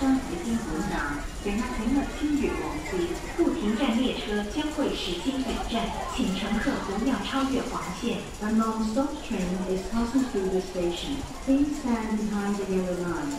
将随经鼓掌，等它停了今日往期，不停站列车将会驶经本站，请乘客不要超越黄线。A non-stop train is passing through the station. Please stand behind the yellow line.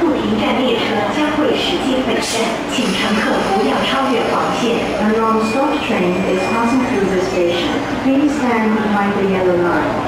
不停站列车将会驶进本站，请乘客不要超越黄线。A non-stop train is passing through the station. Please stand behind the yellow line.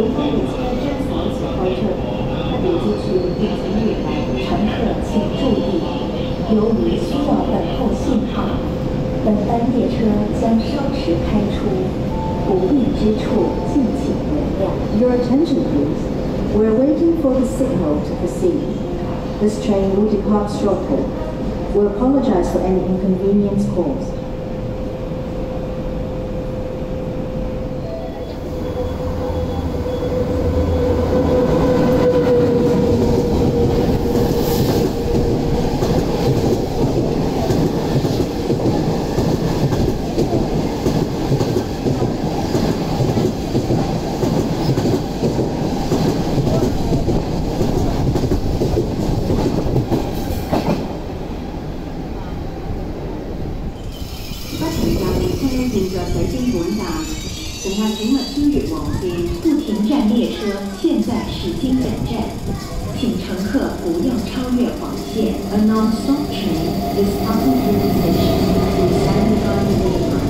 列车正早起开车，特别机区已经运来，乘客请注意。由于需要等候信号，本班列车将稍迟开出，不便之处敬请原谅。Your attention, please. We're waiting for the signal to proceed. This train will depart shortly. We apologize for any inconvenience caused. 不停站列车现在驶经本站，乘客请勿超越黄线。不停站列车现在驶经本站，请乘客不要超越黄线。A non-stop train is passing through the station. Please stand by the